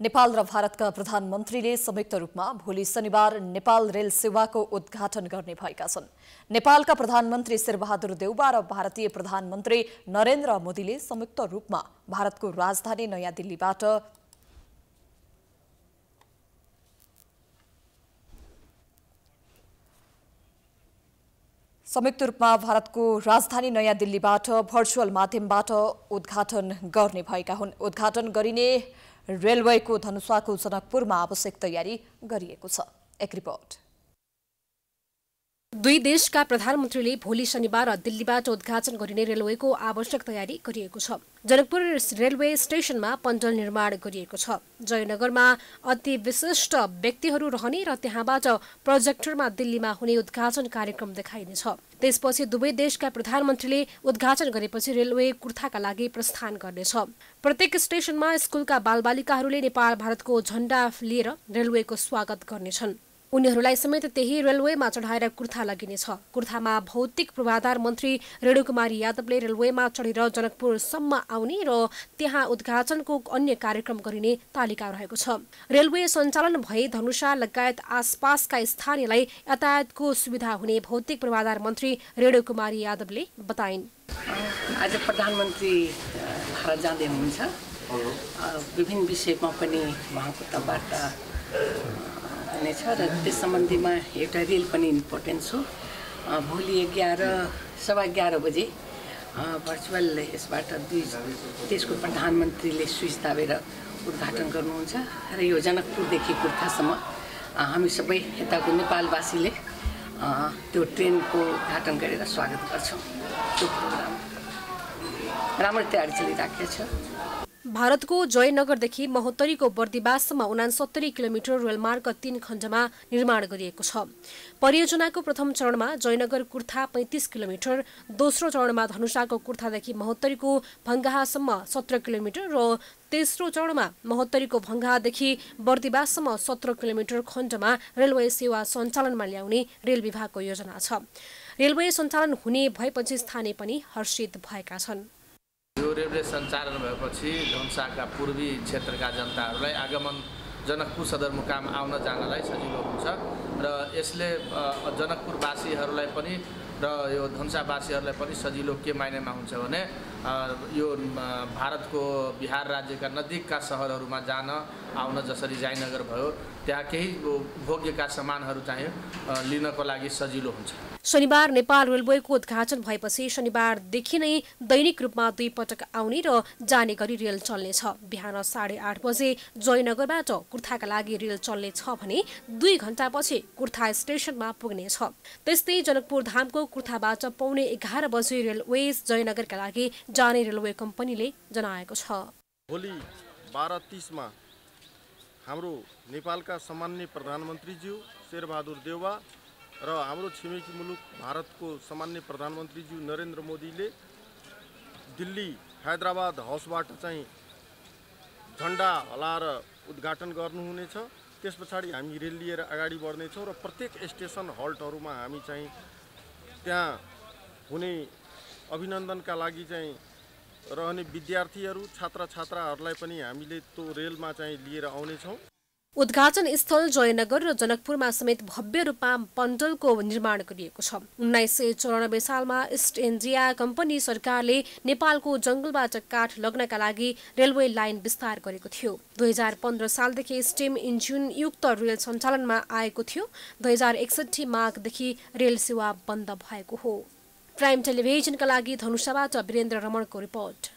नेपाल र भारतका प्रधानमन्त्रीले संयुक्त रूपमा भोलि शनिबार नेपाल रेल सेवाको उद्घाटन गर्ने भएका छन्। नेपालका प्रधानमन्त्री शेरबहादुर देउबा र भारतीय प्रधानमन्त्री नरेन्द्र मोदीले संयुक्त रूपमा भारतको राजधानी नयाँ दिल्लीबाट संयुक्त रूपमा भारतको राजधानी नयाँ दिल्लीबाट भर्चुअल माध्यमबाट उद्घाटन गर्ने भएका हुन्। उद्घाटन गरिने रेलवेको धनुषाको जनकपुरमा आवश्यक तयारी गरिएको छ। एक रिपोर्ट। दुई देशका प्रधानमन्त्रीले भोलि शनिबार दिल्लीबाट उद्घाटन गरिने रेलवेको आवश्यक तयारी गरिएको छ। जनकपुर रेलवे स्टेशनमा पण्डल निर्माण गरिएको छ। जयनगरमा अति विशिष्ट व्यक्तिहरू रहने र त्यहाँबाट प्रोजेक्टरमा दिल्लीमा हुने उद्घाटन कार्यक्रम देखाइनेछ। त्यसपछि दुवै देशका प्रधानमन्त्रीले उद्घाटन गरेपछि रेलवे कुर्थाका लागि प्रस्थान गर्नेछ। प्रत्येक स्टेशनमा स्कुलका बालबालिकाहरूले नेपाल भारतको झण्डा लिएर रेलवेको स्वागत गर्नेछन्। उनीहरूलाई समेत त्यही रेलवेमा चढाएर कुर्था लगिनेछ। कुर्थामा भौतिक पूर्वाधार मन्त्री रेणुकुमारी यादवले रेलवेमा चढेर जनकपुरसम्म आउने र त्यहाँ उद्घाटनको अन्य कार्यक्रम गरिने तालिका रहेको छ। रेलवे सञ्चालन भए धनुषा लगायत आसपासका स्थानीयलाई यातायातको सुविधा हुने भौतिक पूर्वाधार मन्त्री रेणुकुमारी यादवले बताइन्। आज प्रधानमन्त्री विभिन्न विषयमा पनि उहाँको तर्फबाट हुनेछ र त्यस सम्बन्धीमा एउटा रेल पनि इम्पोर्टेन्ट छ। भोलि एघार सवा एघार बजे भर्चुअल यसबाट दुई देशको प्रधानमन्त्रीले स्विच दाबेर उद्घाटन गर्नुहुन्छ र यो जनकपुरदेखि कुर्थासम्म हामी सबै यताको नेपालवासीले त्यो ट्रेनको उद्घाटन गरेर स्वागत गर्छौँ। त्यो प्रोग्राम राम्रो तयारी चलिराखेको छ। भारतको जयनगरदेखि महोत्तरीको बर्दिवाससम्म उनासत्तरी किलोमिटर रेलमार्ग तीन खण्डमा निर्माण गरिएको छ। परियोजनाको प्रथम चरणमा जयनगर कुर्था पैँतिस किलोमिटर दोस्रो चरणमा धनुषाको कुर्थादेखि महोत्तरीको भङ्गाहासम्म सत्र किलोमिटर र तेस्रो चरणमा महोत्तरीको भङ्गादेखि बर्दिवाससम्म सत्र किलोमिटर खण्डमा रेलवे सेवा सञ्चालनमा ल्याउने रेल विभागको योजना छ। रेलवे सञ्चालन हुने भएपछि स्थानीय पनि हर्षित भएका छन्। रेलवे सञ्चालन भएपछि धनुषाका पूर्वी क्षेत्रका जनताहरूलाई आगमन जनकपुर सदरमुकाम आउन जानलाई सजिलो हुन्छ र यसले जनकपुरवासीहरूलाई पनि र यो धनुषावासीहरूलाई पनि सजिलो के माइनेमा हुन्छ भने यो भारतको बिहार राज्यका नजिकका सहरहरूमा जान आउन जसरी जयनगर भयो त्यहाँ केही भोग्यका सामानहरू चाहिँ लिनको लागि सजिलो हुन्छ। शनिबार नेपाल रेलवेको उद्घाटन भएपछि शनिबारदेखि नै दैनिक रूपमा दुई पटक आउने र जाने गरी रेल चल्नेछ। बिहान साढे आठ बजे जयनगरबाट कुर्थाका लागि रेल चल्नेछ भने दुई घण्टापछि कुर्था स्टेसनमा पुग्नेछ। त्यस्तै जनकपुर धामको कुर्थाबाट पौने एघार बजे रेलवेज जयनगरका लागि जाने रेलवे कम्पनीले जनाएको छ। भोलि बाह्र तिसमा हाम्रो नेपालका सामान्य प्रधानमन्त्रीज्यू शेरबहादुर देउवा र हाम्रो छिमेकी मुलुक भारतको सामान्य प्रधानमन्त्रीज्यू नरेन्द्र मोदीले दिल्ली हैदराबाद हाउसबाट चाहिँ झन्डा हलाएर उद्घाटन गर्नुहुनेछ। त्यस पछाडि हामी रेल लिएर अगाडि बढ्नेछौँ र प्रत्येक स्टेसन हल्टहरूमा हामी चाहिँ त्यहाँ हुने अभिनन्दनका लागि चाहिँ रहने विद्यार्थीहरू छात्र छात्राहरूलाई पनि हामीले त्यो रेलमा चाहिँ लिएर आउनेछौँ। उद्घाटन स्थल जयनगर र जनकपुरमा समेत भव्य रूपमा पण्डलको निर्माण गरिएको छ। उन्नाइस सय चौरानब्बे सालमा इस्ट इन्डिया कम्पनी सरकारले नेपालको जङ्गलबाट काठ लग्नका लागि रेलवे लाइन विस्तार गरेको थियो। दुई हजार पन्ध्र सालदेखि स्टिम इन्जिन युक्त रेल सञ्चालनमा आएको थियो। दुई हजार एकसठी माघदेखि रेल सेवा बन्द भएको हो। प्राइम टेलिभिजनका लागि धनुषाबाट वीरेन्द्र रमणको रिपोर्ट।